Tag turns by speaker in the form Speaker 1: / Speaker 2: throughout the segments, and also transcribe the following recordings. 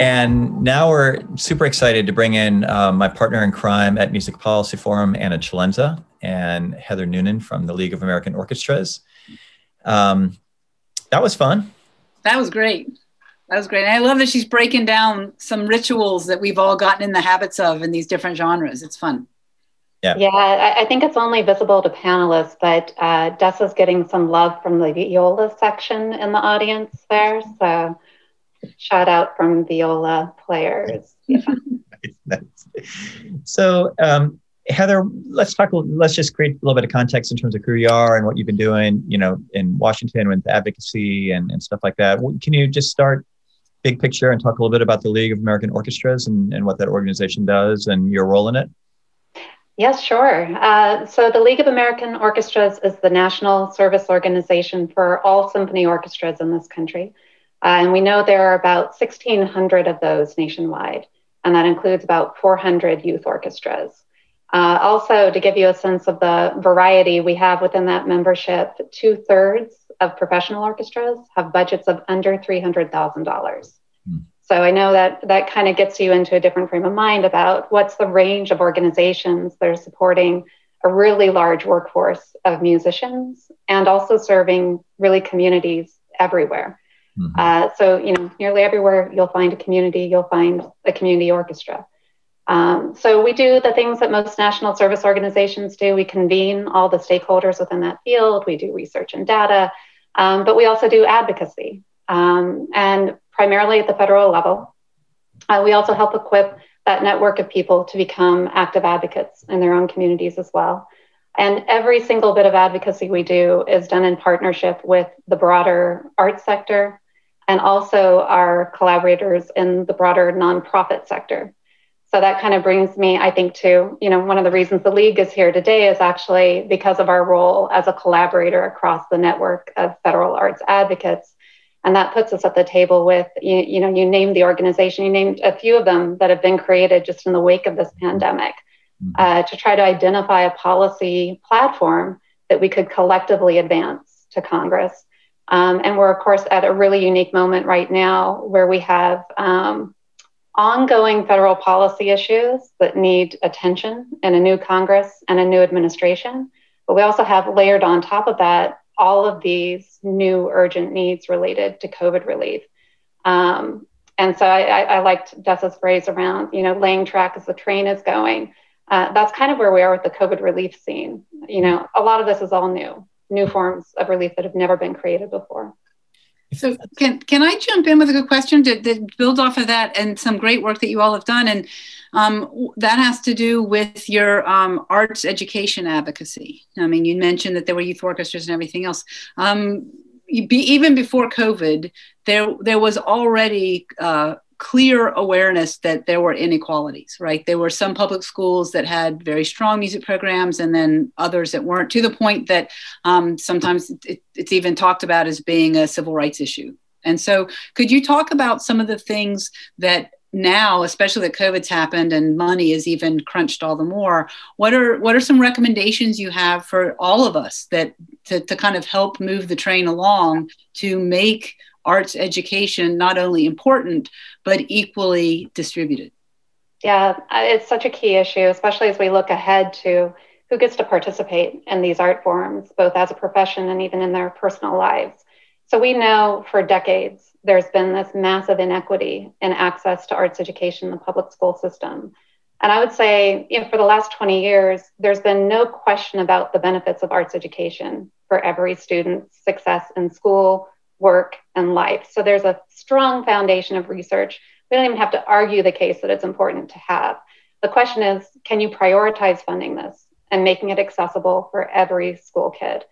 Speaker 1: And now we're super excited to bring in uh, my partner in crime at Music Policy Forum, Anna Celenza, and Heather Noonan from the League of American Orchestras. Um, that was fun.
Speaker 2: That was great. That was great. And I love that she's breaking down some rituals that we've all gotten in the habits of in these different genres. It's fun.
Speaker 3: Yeah, yeah. I, I think it's only visible to panelists, but uh, Dessa's getting some love from the viola section in the audience there. So shout out from viola players. Yeah.
Speaker 1: so um, Heather, let's talk. Let's just create a little bit of context in terms of who you are and what you've been doing. You know, in Washington with advocacy and, and stuff like that. Can you just start big picture and talk a little bit about the League of American Orchestras and, and what that organization does and your role in it?
Speaker 3: Yes, sure. Uh, so the League of American Orchestras is the national service organization for all symphony orchestras in this country. Uh, and we know there are about 1,600 of those nationwide, and that includes about 400 youth orchestras. Uh, also, to give you a sense of the variety we have within that membership, two thirds of professional orchestras have budgets of under $300,000. Mm. So I know that that kind of gets you into a different frame of mind about what's the range of organizations that are supporting a really large workforce of musicians and also serving really communities everywhere. Mm-hmm. Uh, so, you know, nearly everywhere you'll find a community, you'll find a community orchestra. Um, so we do the things that most national service organizations do. We convene all the stakeholders within that field. We do research and data, um, but we also do advocacy, um, and primarily at the federal level. Uh, we also help equip that network of people to become active advocates in their own communities as well. And every single bit of advocacy we do is done in partnership with the broader arts sector, and also our collaborators in the broader nonprofit sector. So that kind of brings me, I think, to you know one of the reasons the league is here today is actually because of our role as a collaborator across the network of federal arts advocates, and that puts us at the table with you, you know you named the organization, you named a few of them that have been created just in the wake of this pandemic mm-hmm. uh, to try to identify a policy platform that we could collectively advance to Congress um, and we're, of course, at a really unique moment right now where we have um, ongoing federal policy issues that need attention in a new Congress and a new administration. But we also have layered on top of that all of these new urgent needs related to COVID relief. Um, and so I, I, I, liked Dessa's phrase around, you know, laying track as the train is going. Uh, that's kind of where we are with the COVID relief scene. You know, a lot of this is all new new forms of relief that have never been created before.
Speaker 2: So can can I jump in with a good question to, to build off of that and some great work that you all have done and um, that has to do with your um, arts education advocacy. I mean, you mentioned that there were youth orchestras and everything else. Um, be, even before COVID, there there was already uh, clear awareness that there were inequalities, right? There were some public schools that had very strong music programs and then others that weren't, to the point that um, sometimes it, it's even talked about as being a civil rights issue. And so, could you talk about some of the things that now, especially that COVID's happened and money is even crunched all the more, what are what are some recommendations you have for all of us that to, to kind of help move the train along to make arts education not only important, but equally distributed?
Speaker 3: Yeah, it's such a key issue, especially as we look ahead to who gets to participate in these art forms, both as a profession and even in their personal lives. So we know for decades there's been this massive inequity in access to arts education in the public school system. And I would say, you know, for the last 20 years, there's been no question about the benefits of arts education for every student's success in school, work, and life. So there's a strong foundation of research. We don't even have to argue the case that it's important to have. The question is can you prioritize funding this and making it accessible for every school kid?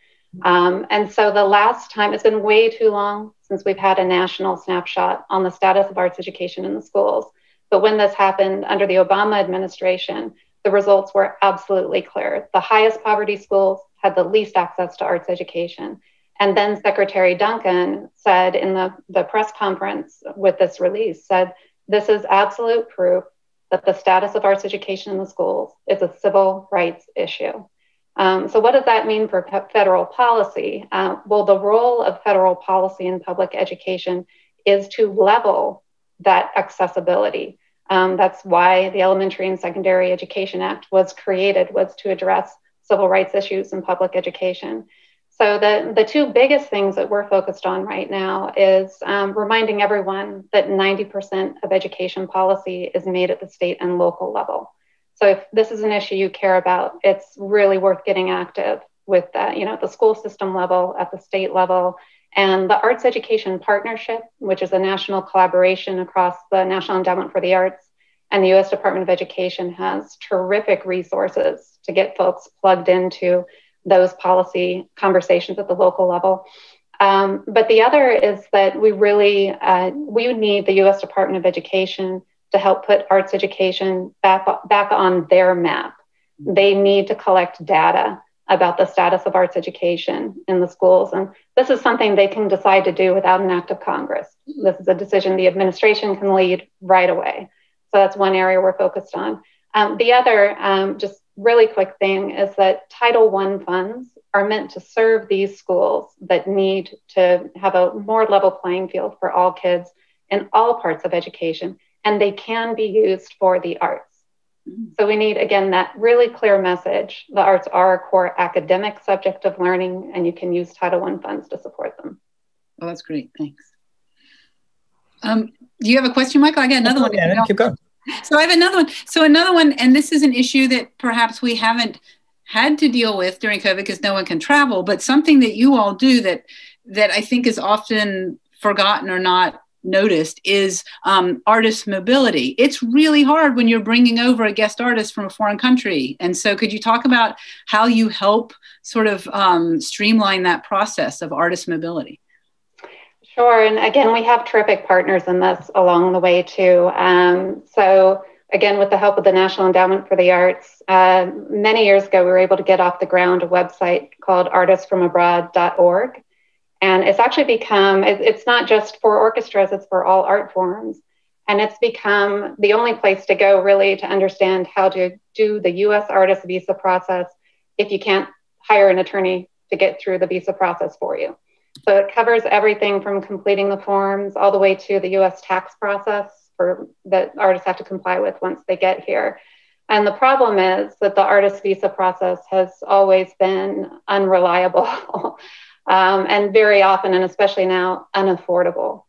Speaker 3: Um, and so the last time, it's been way too long since we've had a national snapshot on the status of arts education in the schools. But when this happened under the Obama administration, the results were absolutely clear. The highest poverty schools had the least access to arts education. And then Secretary Duncan said in the, the press conference with this release, said, this is absolute proof that the status of arts education in the schools is a civil rights issue. Um, so, what does that mean for federal policy? Uh, well, the role of federal policy in public education is to level that accessibility. Um, that's why the Elementary and Secondary Education Act was created, was to address civil rights issues in public education. So the, the two biggest things that we're focused on right now is um, reminding everyone that 90% of education policy is made at the state and local level. So if this is an issue you care about, it's really worth getting active with that, you know, the school system level, at the state level, and the Arts Education Partnership, which is a national collaboration across the National Endowment for the Arts and the US Department of Education, has terrific resources to get folks plugged into those policy conversations at the local level. Um, but the other is that we really uh, we need the U.S. Department of Education to help put arts education back back on their map. They need to collect data about the status of arts education in the schools, and this is something they can decide to do without an act of Congress. This is a decision the administration can lead right away. So that's one area we're focused on. Um, the other, um, just really quick thing is that Title I funds are meant to serve these schools that need to have a more level playing field for all kids in all parts of education, and they can be used for the arts. So we need, again, that really clear message. The arts are a core academic subject of learning, and you can use Title I funds to support them.
Speaker 2: Oh, that's great. Thanks. Um, do you have a question, Michael? I got another one.
Speaker 1: Yeah, keep going.
Speaker 2: So I have another one. So another one, and this is an issue that perhaps we haven't had to deal with during COVID because no one can travel, but something that you all do that that I think is often forgotten or not noticed is um, artist mobility. It's really hard when you're bringing over a guest artist from a foreign country. And so, could you talk about how you help sort of um, streamline that process of artist mobility?
Speaker 3: Sure. And again, we have terrific partners in this along the way, too. Um, so, again, with the help of the National Endowment for the Arts, uh, many years ago, we were able to get off the ground a website called artistsfromabroad.org. And it's actually become, it's not just for orchestras, it's for all art forms. And it's become the only place to go really to understand how to do the US artist visa process if you can't hire an attorney to get through the visa process for you. So it covers everything from completing the forms all the way to the US tax process for that artists have to comply with once they get here. And the problem is that the artist visa process has always been unreliable um, and very often, and especially now, unaffordable.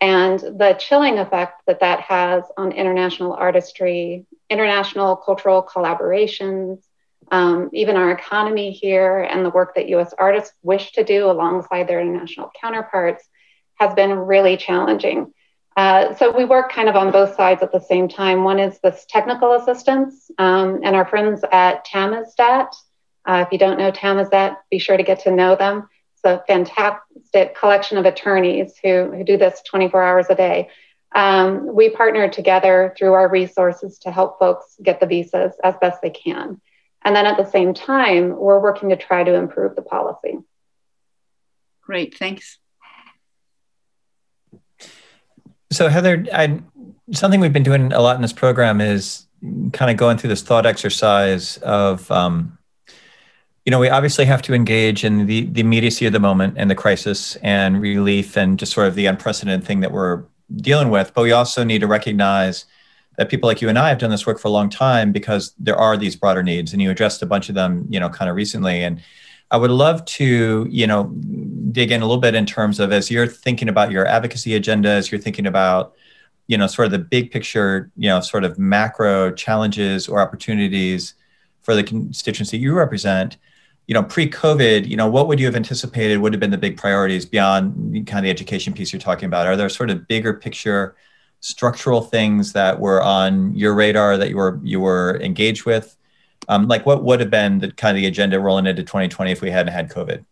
Speaker 3: And the chilling effect that that has on international artistry, international cultural collaborations, um, even our economy here and the work that US artists wish to do alongside their international counterparts has been really challenging. Uh, so we work kind of on both sides at the same time. One is this technical assistance, um, and our friends at Tamizdat. Uh, if you don't know Tamizdat, be sure to get to know them. It's a fantastic collection of attorneys who, who do this 24 hours a day. Um, we partner together through our resources to help folks get the visas as best they can. And then at the same time, we're working to try to improve the policy.
Speaker 2: Great, thanks.
Speaker 1: So, Heather, I, something we've been doing a lot in this program is kind of going through this thought exercise of, um, you know, we obviously have to engage in the, the immediacy of the moment and the crisis and relief and just sort of the unprecedented thing that we're dealing with. But we also need to recognize that people like you and I have done this work for a long time because there are these broader needs, and you addressed a bunch of them, you know, kind of recently. And I would love to, you know, dig in a little bit in terms of as you're thinking about your advocacy agenda, as you're thinking about, you know, sort of the big picture, you know, sort of macro challenges or opportunities for the constituency you represent. You know, pre-COVID, you know, what would you have anticipated would have been the big priorities beyond kind of the education piece you're talking about? Are there sort of bigger picture structural things that were on your radar that you were you were engaged with? Um, like what would have been the kind of the agenda rolling into 2020 if we hadn't had COVID?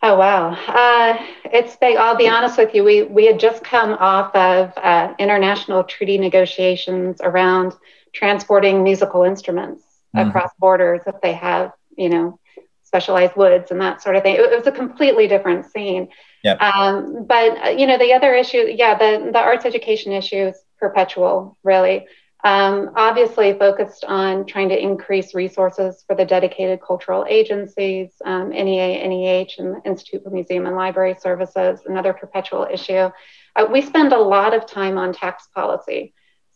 Speaker 3: Oh wow, uh, it's big. I'll be honest with you. We we had just come off of uh, international treaty negotiations around transporting musical instruments mm-hmm. across borders if they have you know specialized woods and that sort of thing. It, it was a completely different scene.
Speaker 1: Yep.
Speaker 3: Um, but uh, you know, the other issue, yeah, the the arts education issue is perpetual, really. Um, obviously, focused on trying to increase resources for the dedicated cultural agencies, um, NEA, NEH, and the Institute for Museum and Library Services, another perpetual issue. Uh, we spend a lot of time on tax policy.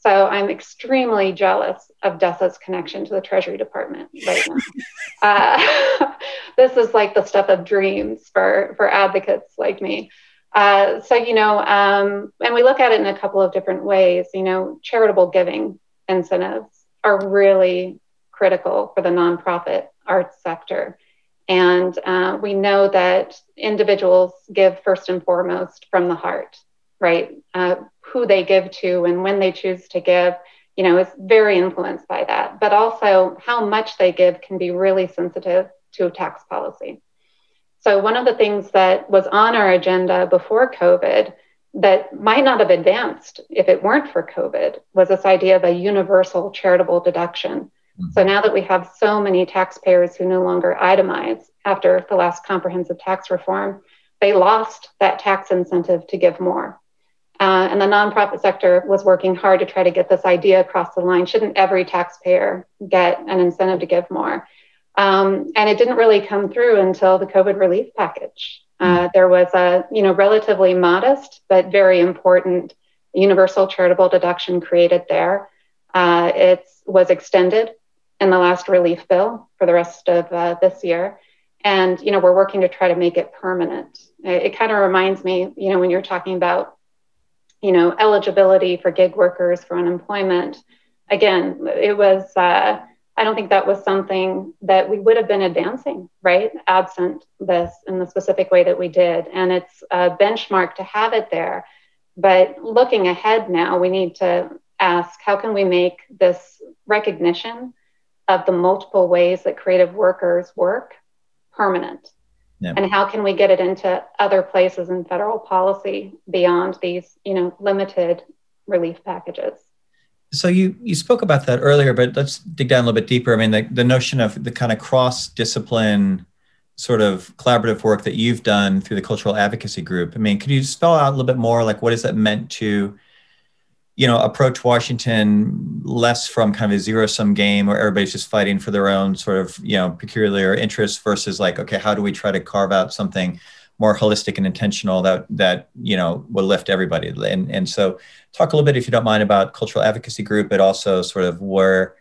Speaker 3: So I'm extremely jealous of Dessa's connection to the Treasury Department right now. uh, this is like the stuff of dreams for, for advocates like me. Uh, so, you know, um, and we look at it in a couple of different ways. You know, charitable giving incentives are really critical for the nonprofit arts sector. And uh, we know that individuals give first and foremost from the heart, right? Uh, who they give to and when they choose to give, you know, is very influenced by that. But also, how much they give can be really sensitive to tax policy. So, one of the things that was on our agenda before COVID that might not have advanced if it weren't for COVID was this idea of a universal charitable deduction. Mm-hmm. So, now that we have so many taxpayers who no longer itemize after the last comprehensive tax reform, they lost that tax incentive to give more. Uh, and the nonprofit sector was working hard to try to get this idea across the line. Shouldn't every taxpayer get an incentive to give more? Um, and it didn't really come through until the COVID relief package. Uh, hmm. there was a you know relatively modest but very important universal charitable deduction created there. Uh, it was extended in the last relief bill for the rest of uh, this year, and you know we're working to try to make it permanent. It, it kind of reminds me, you know, when you're talking about you know eligibility for gig workers for unemployment. Again, it was uh, I don't think that was something that we would have been advancing, right? Absent this in the specific way that we did. And it's a benchmark to have it there. But looking ahead now, we need to ask how can we make this recognition of the multiple ways that creative workers work permanent? Yeah. And how can we get it into other places in federal policy beyond these, you know, limited relief packages?
Speaker 1: So you you spoke about that earlier, but let's dig down a little bit deeper. I mean, the, the notion of the kind of cross discipline sort of collaborative work that you've done through the cultural advocacy group. I mean, could you spell out a little bit more like what is that meant to, you know, approach Washington less from kind of a zero sum game where everybody's just fighting for their own sort of, you know, peculiar interests versus like, okay, how do we try to carve out something more holistic and intentional that that you know will lift everybody? And and so talk a little bit if you don't mind about cultural advocacy group but also sort of where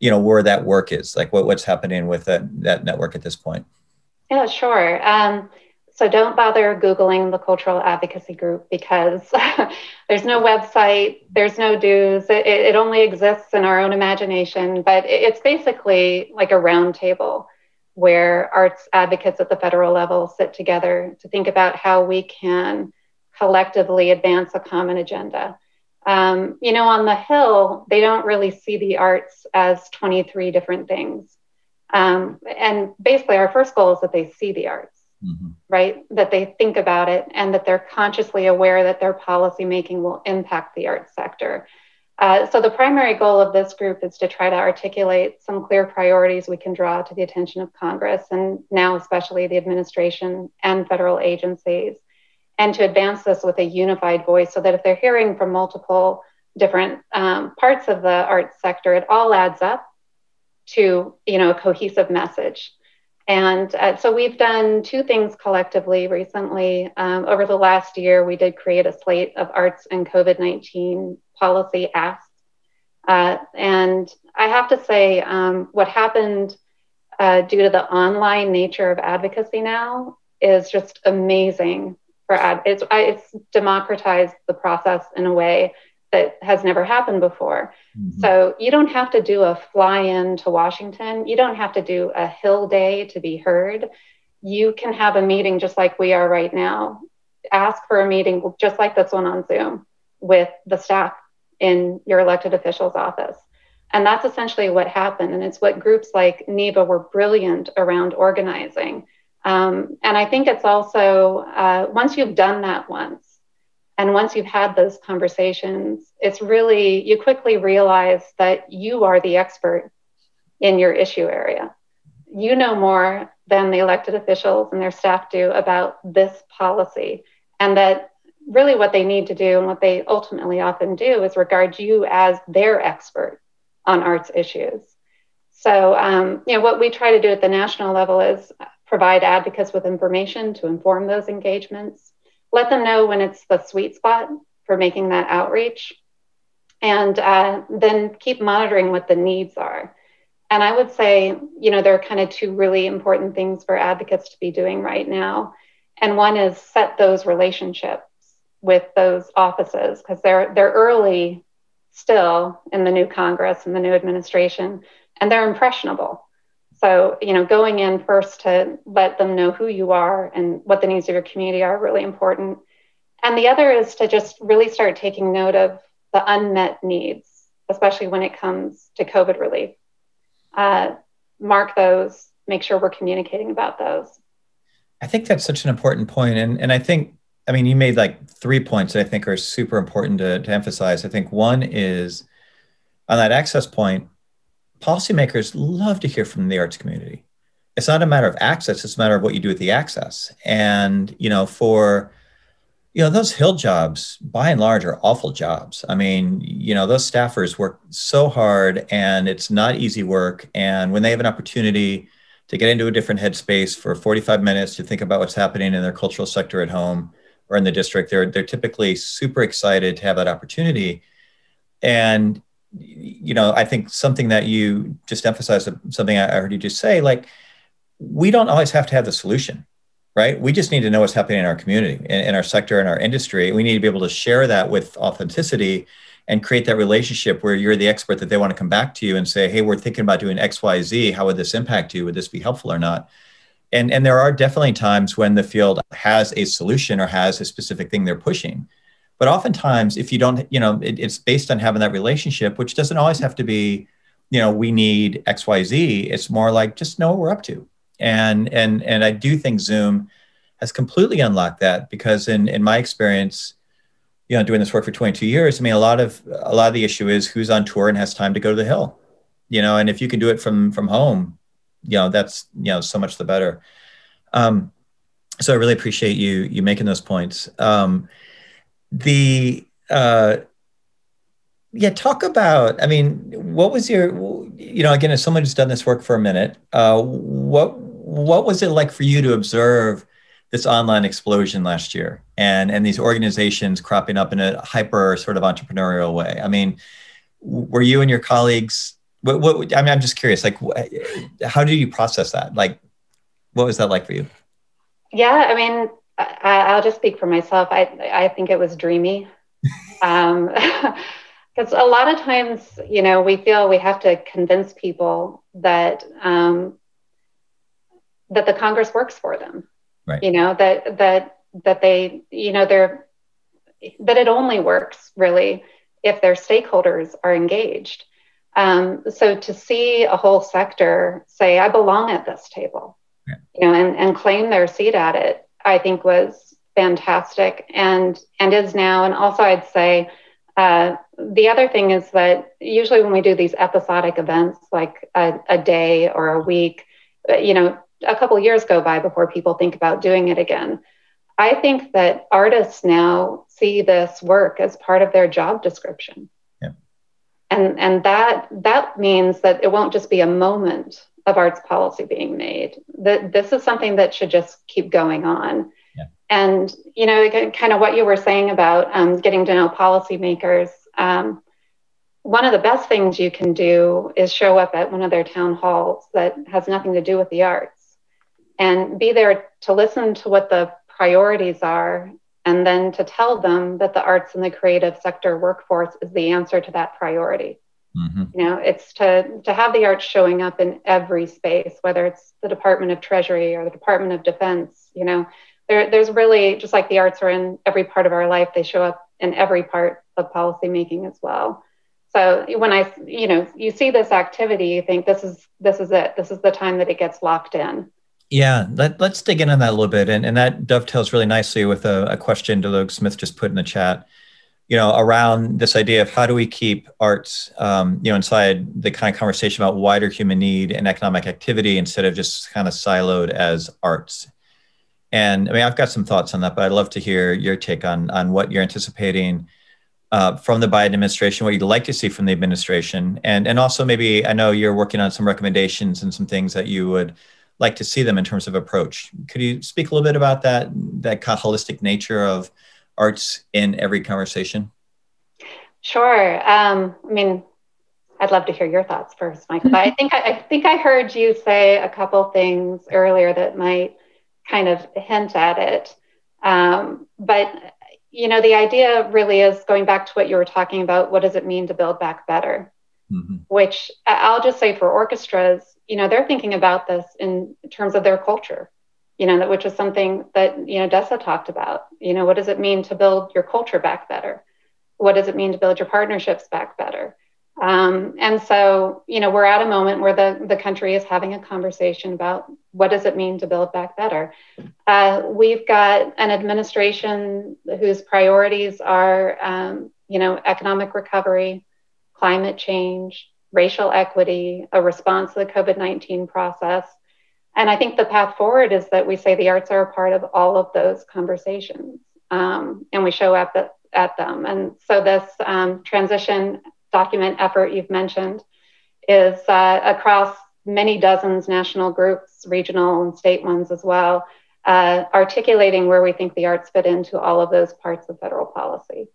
Speaker 1: you know where that work is like what, what's happening with that that network at this point?
Speaker 3: Yeah sure. Um, so don't bother googling the cultural advocacy group because there's no website there's no dues it, it only exists in our own imagination but it's basically like a roundtable where arts advocates at the federal level sit together to think about how we can collectively advance a common agenda. Um, you know, on the Hill, they don't really see the arts as 23 different things. Um, and basically, our first goal is that they see the arts, mm-hmm. right? That they think about it and that they're consciously aware that their policy making will impact the arts sector. Uh, so the primary goal of this group is to try to articulate some clear priorities we can draw to the attention of Congress and now especially the administration and federal agencies, and to advance this with a unified voice so that if they're hearing from multiple different um, parts of the arts sector, it all adds up to you know a cohesive message. And uh, so we've done two things collectively recently. Um, over the last year, we did create a slate of arts and COVID 19 policy asks. Uh, and I have to say, um, what happened uh, due to the online nature of advocacy now is just amazing for ad. It's, it's democratized the process in a way that has never happened before. Mm-hmm. So you don't have to do a fly in to Washington. You don't have to do a Hill day to be heard. You can have a meeting just like we are right now. Ask for a meeting just like this one on Zoom with the staff in your elected official's office. And that's essentially what happened. And it's what groups like NIVA were brilliant around organizing. Um, and I think it's also, uh, once you've done that once, and once you've had those conversations, it's really, you quickly realize that you are the expert in your issue area. You know more than the elected officials and their staff do about this policy, and that really what they need to do and what they ultimately often do is regard you as their expert on arts issues. So, um, you know, what we try to do at the national level is provide advocates with information to inform those engagements, let them know when it's the sweet spot for making that outreach, and uh, then keep monitoring what the needs are. And I would say, you know, there are kind of two really important things for advocates to be doing right now. And one is set those relationships with those offices because they're they're early still in the new Congress and the new administration, and they're impressionable. So, you know, going in first to let them know who you are and what the needs of your community are really important. And the other is to just really start taking note of the unmet needs, especially when it comes to COVID relief. Uh, mark those, make sure we're communicating about those.
Speaker 1: I think that's such an important point. And, and I think, I mean, you made like three points that I think are super important to, to emphasize. I think one is on that access point, policymakers love to hear from the arts community. It's not a matter of access, it's a matter of what you do with the access. And, you know, for, you know, those Hill jobs by and large are awful jobs. I mean, you know, those staffers work so hard and it's not easy work. And when they have an opportunity to get into a different headspace for 45 minutes to think about what's happening in their cultural sector at home or in the district, they're, they're typically super excited to have that opportunity. And you know, I think something that you just emphasized, something I heard you just say, like, we don't always have to have the solution, right? We just need to know what's happening in our community, in, in our sector, in our industry. We need to be able to share that with authenticity and create that relationship where you're the expert that they want to come back to you and say, hey, we're thinking about doing X, Y, Z. How would this impact you? Would this be helpful or not? And, and there are definitely times when the field has a solution or has a specific thing they're pushing but oftentimes, if you don't, you know, it, it's based on having that relationship, which doesn't always have to be, you know, we need X, Y, Z. It's more like just know what we're up to. And and and I do think Zoom has completely unlocked that because in in my experience, you know, doing this work for 22 years, I mean, a lot of a lot of the issue is who's on tour and has time to go to the hill, you know, and if you can do it from from home, you know, that's you know so much the better. Um, so I really appreciate you you making those points. Um, the uh, yeah talk about i mean what was your you know again as someone who's done this work for a minute uh, what what was it like for you to observe this online explosion last year and and these organizations cropping up in a hyper sort of entrepreneurial way? I mean were you and your colleagues what, what i mean i'm just curious like how did you process that? Like what was that like for you?
Speaker 3: Yeah i mean I, will just speak for myself. I I think it was dreamy, because um, a lot of times, you know, we feel we have to convince people that um, that the Congress works for them.
Speaker 1: Right.
Speaker 3: You know that that that they, you know, they're that it only works really if their stakeholders are engaged. Um, so to see a whole sector say, "I belong at this table," yeah. you know, and, and claim their seat at it I think was fantastic and and is now. And also, I'd say uh, the other thing is that usually when we do these episodic events, like a, a day or a week, uh, you know, a couple years go by before people think about doing it again. I think that artists now see this work as part of their job description.
Speaker 1: Yeah.
Speaker 3: And and that that means that it won't just be a moment of arts policy being made. That this is something that should just keep going on.
Speaker 1: Yeah.
Speaker 3: And you know, kind of what you were saying about um, getting to know policymakers. Um, one of the best things you can do is show up at one of their town halls that has nothing to do with the arts, and be there to listen to what the priorities are, and then to tell them that the arts and the creative sector workforce is the answer to that priority. Mm-hmm. You know, it's to to have the arts showing up in every space, whether it's the Department of Treasury or the Department of Defense. You know, there, there's really just like the arts are in every part of our life. They show up in every part of policymaking as well. So when I, you know, you see this activity, you think this is this is it. This is the time that it gets locked in.
Speaker 1: Yeah, let, us dig in on that a little bit, and, and that dovetails really nicely with a, a question Delogue Smith just put in the chat you know, around this idea of how do we keep arts, um, you know, inside the kind of conversation about wider human need and economic activity instead of just kind of siloed as arts. And I mean, I've got some thoughts on that, but I'd love to hear your take on on what you're anticipating uh, from the Biden administration, what you'd like to see from the administration, and and also maybe I know you're working on some recommendations and some things that you would like to see them in terms of approach. Could you speak a little bit about that that kind of holistic nature of arts in every conversation?
Speaker 3: Sure. Um, I mean, I'd love to hear your thoughts first, Michael. But I think I, I, think I heard you say a couple things earlier that might kind of hint at it. Um, but you know, the idea really is going back to what you were talking about. What does it mean to build back better? Mm-hmm. Which I'll just say for orchestras, you know, they're thinking about this in terms of their culture. You know, which is something that you know Dessa talked about. You know, what does it mean to build your culture back better? What does it mean to build your partnerships back better? Um, and so, you know, we're at a moment where the, the country is having a conversation about what does it mean to build back better. Uh, we've got an administration whose priorities are, um, you know, economic recovery, climate change, racial equity, a response to the COVID 19 process. And I think the path forward is that we say the arts are a part of all of those conversations um, and we show up at, at them. And so this um, transition document effort you've mentioned is uh, across many dozens national groups, regional and state ones as well, uh, articulating where we think the arts fit into all of those parts of federal policy.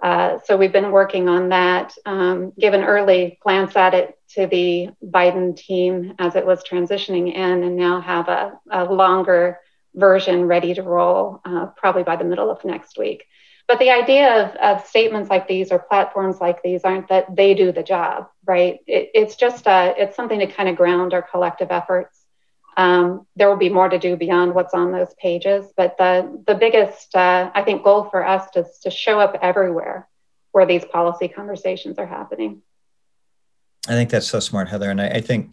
Speaker 3: Uh, so we've been working on that, um, early glance at it to the Biden team as it was transitioning in, and now have a, a longer version ready to roll uh, probably by the middle of next week. But the idea of, of statements like these or platforms like these aren't that they do the job, right? It, it's just a, uh, it's something to kind of ground our collective efforts. Um, there will be more to do beyond what's on those pages, but the the biggest uh, I think goal for us is to show up everywhere where these policy conversations are happening.
Speaker 1: I think that's so smart, Heather, and I, I think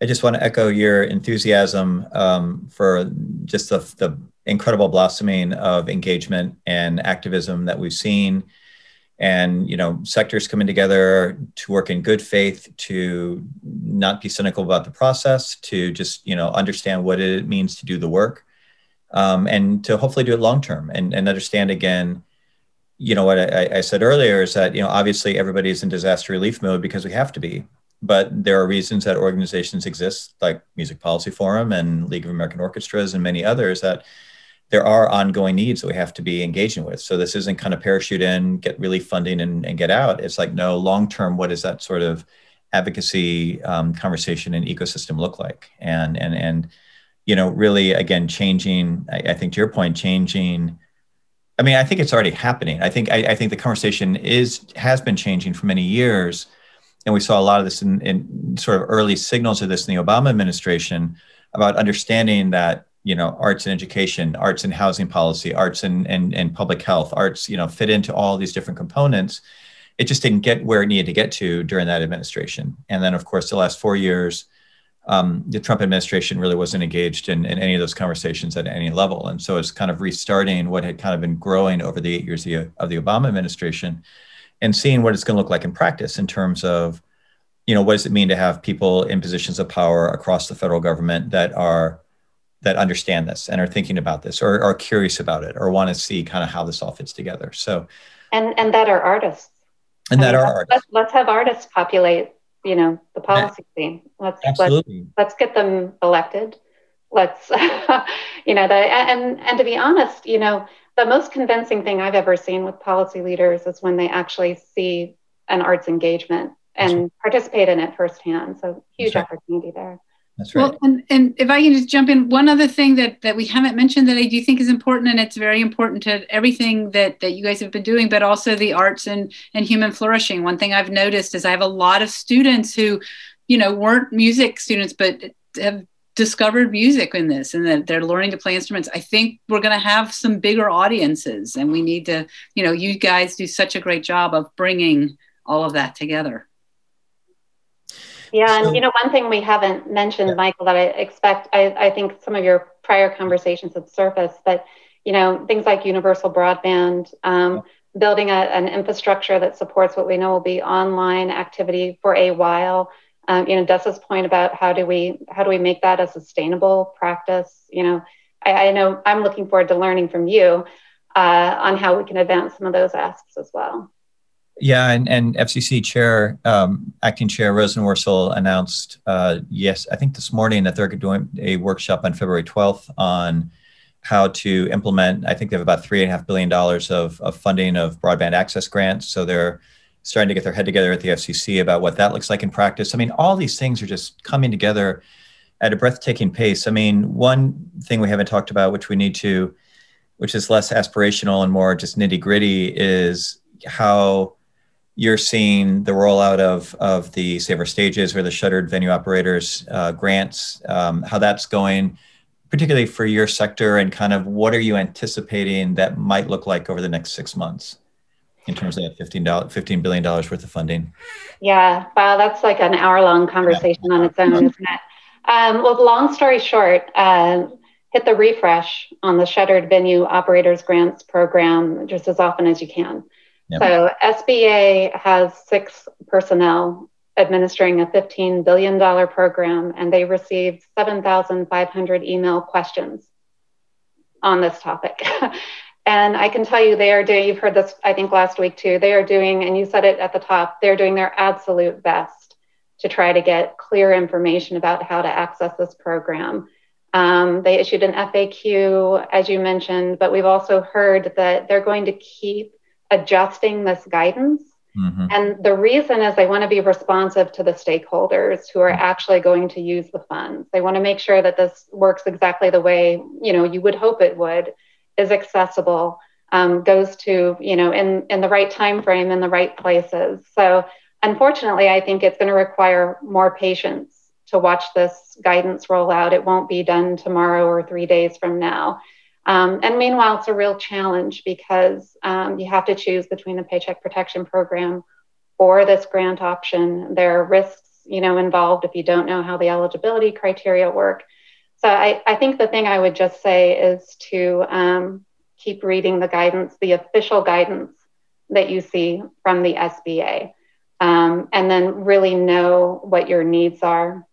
Speaker 1: I just want to echo your enthusiasm um, for just the, the incredible blossoming of engagement and activism that we've seen and you know sectors coming together to work in good faith to not be cynical about the process to just you know understand what it means to do the work um, and to hopefully do it long term and, and understand again you know what I, I said earlier is that you know obviously everybody's in disaster relief mode because we have to be but there are reasons that organizations exist like music policy forum and league of american orchestras and many others that there are ongoing needs that we have to be engaging with. So this isn't kind of parachute in, get really funding and, and get out. It's like, no, long term, what does that sort of advocacy um, conversation and ecosystem look like? And and and you know, really again, changing. I, I, think to your point, changing. I mean, I think it's already happening. I think I, I, think the conversation is has been changing for many years, and we saw a lot of this in, in sort of early signals of this in the Obama administration about understanding that you know arts and education arts and housing policy arts and, and, and public health arts you know fit into all these different components. It just didn't get where it needed to get to during that administration. And then of course the last four years um, the trump administration really wasn't engaged in, in any of those conversations at any level. And so it's kind of restarting what had kind of been growing over the eight years of the obama administration and seeing what it's going to look like in practice in terms of you know what does it mean to have people in positions of power across the federal government that are that understand this and are thinking about this or are curious about it or want to see kind of how this all fits together. So,
Speaker 3: and and that are artists.
Speaker 1: And I that mean, are
Speaker 3: artists. Let's, let's have artists populate, you know, the policy yeah. scene. Let's Absolutely. Let's, let's get them elected. Let's, you know, the, and and to be honest, you know, the most convincing thing I've ever seen with policy leaders is when they actually see an arts engagement and right. participate in it firsthand. So huge right. opportunity there.
Speaker 1: That's right. Well,
Speaker 2: and, and if I can just jump in, one other thing that, that we haven't mentioned that I do think is important, and it's very important to everything that, that you guys have been doing, but also the arts and, and human flourishing. One thing I've noticed is I have a lot of students who, you know, weren't music students, but have discovered music in this and that they're learning to play instruments. I think we're going to have some bigger audiences, and we need to, you know, you guys do such a great job of bringing all of that together.
Speaker 3: Yeah, so, and you know, one thing we haven't mentioned, yeah. Michael, that I expect, I, I think some of your prior conversations have surfaced, but you know, things like universal broadband, um, yeah. building a, an infrastructure that supports what we know will be online activity for a while. Um, you know, Dessa's point about how do we how do we make that a sustainable practice? You know, I, I know I'm looking forward to learning from you uh, on how we can advance some of those asks as well.
Speaker 1: Yeah, and, and FCC Chair, um, Acting Chair Rosenworcel announced, uh, yes, I think this morning that they're doing a workshop on February 12th on how to implement. I think they have about three and a half billion dollars of, of funding of broadband access grants. So they're starting to get their head together at the FCC about what that looks like in practice. I mean, all these things are just coming together at a breathtaking pace. I mean, one thing we haven't talked about, which we need to, which is less aspirational and more just nitty gritty, is how you're seeing the rollout of of the Save Our Stages or the shuttered venue operators uh, grants, um, how that's going, particularly for your sector, and kind of what are you anticipating that might look like over the next six months in terms of that $15, $15 billion worth of funding?
Speaker 3: Yeah, wow, that's like an hour long conversation yeah. on its own, isn't it? Um, well, long story short, uh, hit the refresh on the shuttered venue operators grants program just as often as you can. Yep. So SBA has six personnel administering a $15 billion program, and they received 7,500 email questions on this topic. and I can tell you they are doing, you've heard this, I think, last week too, they are doing, and you said it at the top, they're doing their absolute best to try to get clear information about how to access this program. Um, they issued an FAQ, as you mentioned, but we've also heard that they're going to keep adjusting this guidance. Mm-hmm. And the reason is they want to be responsive to the stakeholders who are mm-hmm. actually going to use the funds. They want to make sure that this works exactly the way you know you would hope it would, is accessible, um, goes to you know in in the right time frame in the right places. So unfortunately, I think it's going to require more patience to watch this guidance roll out. It won't be done tomorrow or three days from now. Um, and meanwhile, it's a real challenge because um, you have to choose between the Paycheck Protection Program or this grant option. There are risks, you know, involved if you don't know how the eligibility criteria work. So I, I think the thing I would just say is to um, keep reading the guidance, the official guidance that you see from the SBA, um, and then really know what your needs are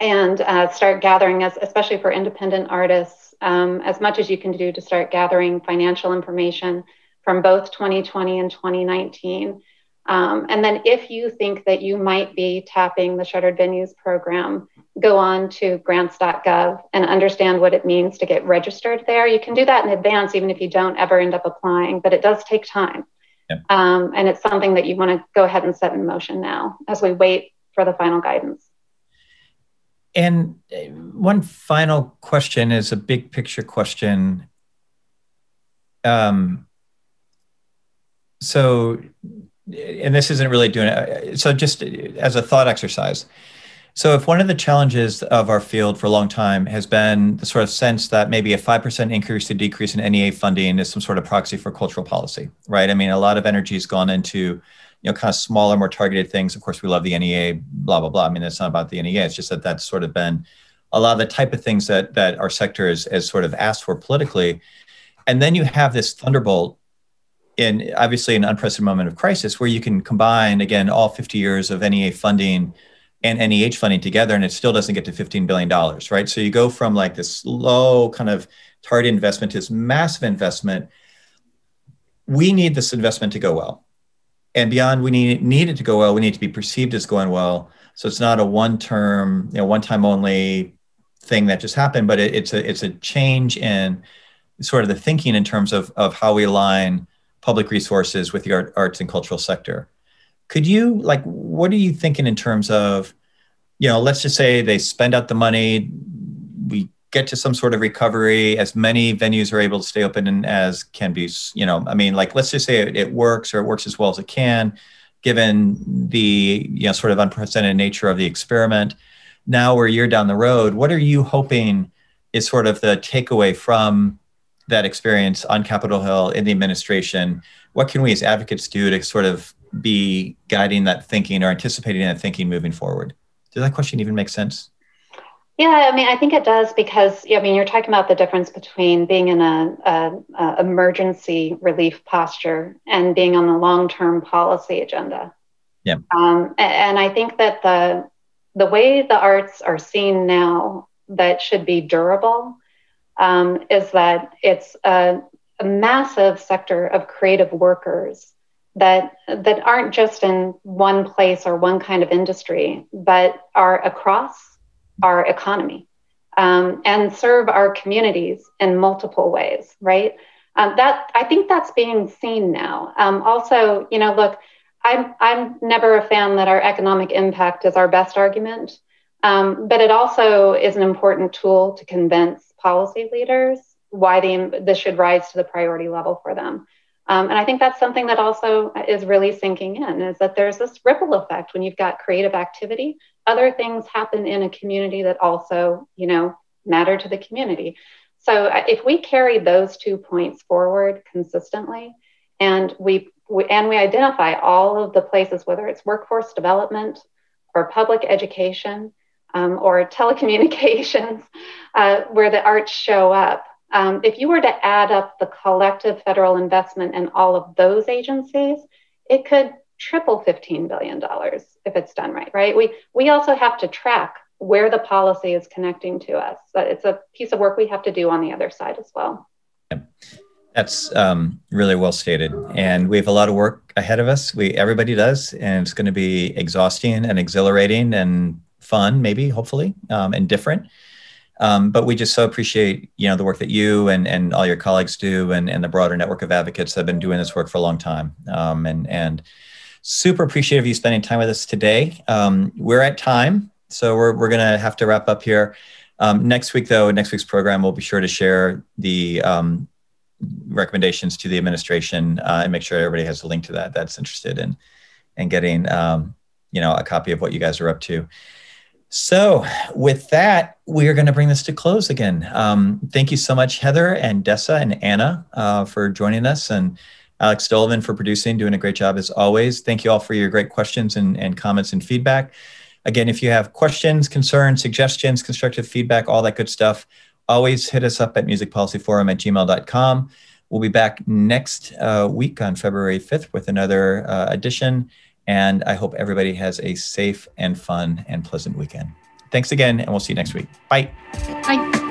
Speaker 3: and uh, start gathering, as, especially for independent artists um, as much as you can do to start gathering financial information from both 2020 and 2019. Um, and then if you think that you might be tapping the Shuttered Venues program, go on to grants.gov and understand what it means to get registered there. You can do that in advance, even if you don't ever end up applying, but it does take time. Um, and it's something that you want to go ahead and set in motion now as we wait for the final guidance.
Speaker 1: And uh, one final question is a big picture question. Um, so, and this isn't really doing it. So, just as a thought exercise. So, if one of the challenges of our field for a long time has been the sort of sense that maybe a 5% increase to decrease in NEA funding is some sort of proxy for cultural policy, right? I mean, a lot of energy has gone into you know, kind of smaller, more targeted things. Of course, we love the NEA, blah blah blah. I mean, it's not about the NEA. It's just that that's sort of been a lot of the type of things that that our sector has, has sort of asked for politically. And then you have this thunderbolt in obviously an unprecedented moment of crisis where you can combine again all 50 years of NEA funding and NEH funding together, and it still doesn't get to $15 billion, right? So you go from like this low kind of targeted investment to this massive investment. We need this investment to go well and beyond we need, need it to go well we need to be perceived as going well. So it's not a one term you know one time only thing that just happened but it, it's a it's a change in sort of the thinking in terms of of how we align public resources with the art, arts and cultural sector. Could you like what are you thinking in terms of you know let's just say they spend out the money we get to some sort of recovery as many venues are able to stay open and as can be you know i mean like let's just say it, it, works or it works as well as it can given the you know sort of unprecedented nature of the experiment. Now we're a year down the road what are you hoping is sort of the takeaway from that experience on capitol hill in the administration? What can we as advocates do to sort of be guiding that thinking or anticipating that thinking moving forward? Does that question even make sense
Speaker 3: yeah, I mean, I think it does because I mean, you're talking about the difference between being in a, a, a emergency relief posture and being on the long-term policy agenda.
Speaker 1: Yeah.
Speaker 3: Um, and I think that the the way the arts are seen now that should be durable um, is that it's a, a massive sector of creative workers that that aren't just in one place or one kind of industry, but are across our economy um, and serve our communities in multiple ways. Right. Um, that I think that's being seen now. Um, also, you know, look, I'm I'm never a fan that our economic impact is our best argument, um, but it also is an important tool to convince policy leaders why the, this should rise to the priority level for them. Um, and I think that's something that also is really sinking in is that there's this ripple effect when you've got creative activity. Other things happen in a community that also, you know, matter to the community. So uh, if we carry those two points forward consistently, and we, we and we identify all of the places, whether it's workforce development or public education um, or telecommunications, uh, where the arts show up, um, if you were to add up the collective federal investment in all of those agencies, it could triple $15 billion if it's done right, right? We, we also have to track where the policy is connecting to us. But it's a piece of work we have to do on the other side as well.
Speaker 1: That's um, really well stated, and we have a lot of work ahead of us. We everybody does, and it's going to be exhausting and exhilarating and fun, maybe, hopefully, um, and different. Um, but we just so appreciate you know the work that you and, and all your colleagues do and, and the broader network of advocates that have been doing this work for a long time um, and and super appreciative of you spending time with us today. Um, we're at time so we're, we're going to have to wrap up here. Um, next week though next week's program we'll be sure to share the um, recommendations to the administration uh, and make sure everybody has a link to that that's interested in and getting um, you know a copy of what you guys are up to. So, with that, we are going to bring this to close again. Um, thank you so much, Heather and Dessa and Anna, uh, for joining us, and Alex Donovan for producing, doing a great job as always. Thank you all for your great questions and, and comments and feedback. Again, if you have questions, concerns, suggestions, constructive feedback, all that good stuff, always hit us up at musicpolicyforum at gmail.com. We'll be back next uh, week on February 5th with another uh, edition. And I hope everybody has a safe and fun and pleasant weekend. Thanks again, and we'll see you next week. Bye.
Speaker 2: Bye.